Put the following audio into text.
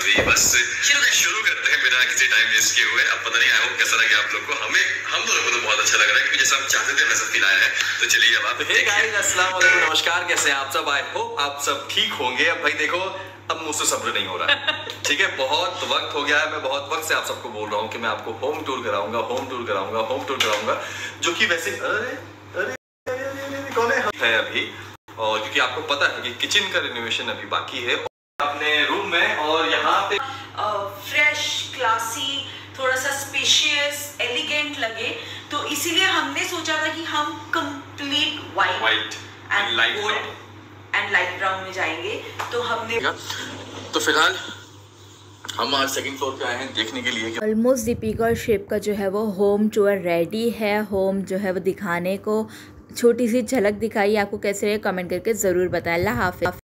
अभी बस शुरू करते हैं बिना किसी टाइम वेस्ट किए हुए। अब पता नहीं आई होप कैसा लगे आप लोग को। हमें हम दोनों को तो बहुत अच्छा लग रहा है क्योंकि जैसा हम चाहते थे वैसा फील आया है। तो चलिए अब आप अस्सलाम वालेकुम नमस्कार कैसे हैं आप सब? आए हो आप सब ठीक होंगे। अब भाई देखो अब मुझसे सब्र नहीं हो रहा है। ठीक है बहुत वक्त हो गया है। मैं बहुत वक्त से आप सबको बोल रहा हूँ कि मैं आपको होम टूर कराऊँगा होम टूर कराऊँगा होम टूर कराऊँगा जो कि वैसे अरे अरे कौन है? है अभी। और क्योंकि आपको पता है कि किचन का रिनोवेशन अभी बाकी है। अपने रूम में और फ्रेश क्लासी थोड़ा सा स्पेशियस एलिगेंट लगे। तो इसीलिए हमने सोचा था कि हम complete white and light gold and light brown में जाएँगे। तो हमने तो फ़िलहाल हम आज सेकंड फ्लोर पे आए हैं देखने के लिए कि ऑलमोस्ट दीपिका और शिव का जो है वो होम टूर रेडी है। होम जो है वो दिखाने को छोटी सी झलक दिखाई। आपको कैसे रहे कमेंट करके ज़रूर बताएँ। अल्लाह हाफिज़।